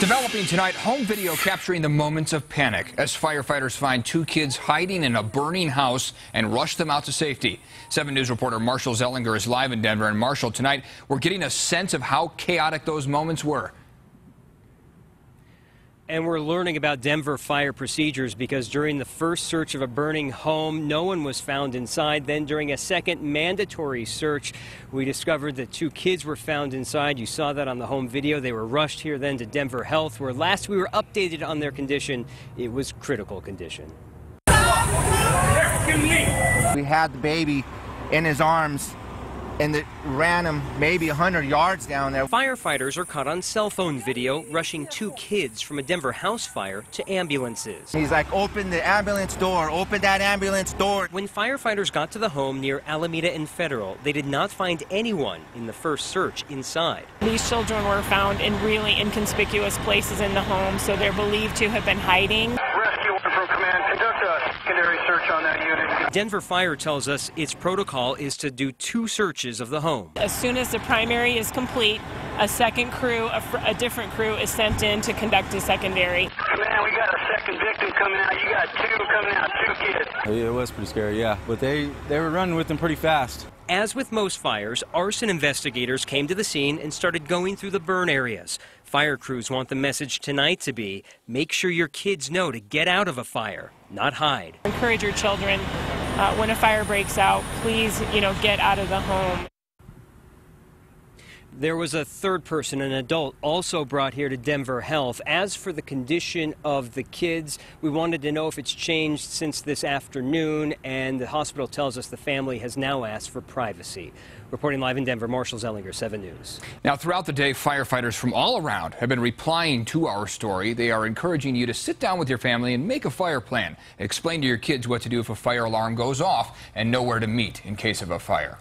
Developing tonight, home video capturing the moments of panic as firefighters find two kids hiding in a burning house and rush them out to safety. 7 News reporter Marshall Zelinger is live in Denver. And Marshall, tonight we're getting a sense of how chaotic those moments were. And we're learning about Denver fire procedures because during the first search of a burning home, no one was found inside. Then, during a second mandatory search, we discovered that two kids were found inside. You saw that on the home video. They were rushed here then to Denver Health, where last we were updated on their condition, it was critical condition. We had the baby in his arms and it ran him maybe 100 yards down there. Firefighters are caught on cell phone video rushing two kids from a Denver house fire to ambulances. He's like, open the ambulance door, open that ambulance door. When firefighters got to the home near Alameda and Federal, they did not find anyone in the first search inside. These children were found in really inconspicuous places in the home, so they're believed to have been hiding. Rescue from command, conduct a secondary search on that unit. Denver Fire tells us its protocol is to do two searches of the home. As soon as the primary is complete, a second crew, a, a different crew is sent in to conduct a secondary. Man, we got a second victim coming out. You got two coming out, two kids. It was pretty scary, yeah. But they, they were running with them pretty fast. As with most fires, arson investigators came to the scene and started going through the burn areas. Fire crews want the message tonight to be make sure your kids know to get out of a fire, not hide. Encourage your children uh, when a fire breaks out, please, you know, get out of the home. There was a third person, an adult, also brought here to Denver Health. As for the condition of the kids, we wanted to know if it's changed since this afternoon, and the hospital tells us the family has now asked for privacy. Reporting live in Denver, Marshall Zelinger, 7 News. Now, throughout the day, firefighters from all around have been replying to our story. They are encouraging you to sit down with your family and make a fire plan. Explain to your kids what to do if a fire alarm goes off and know where to meet in case of a fire.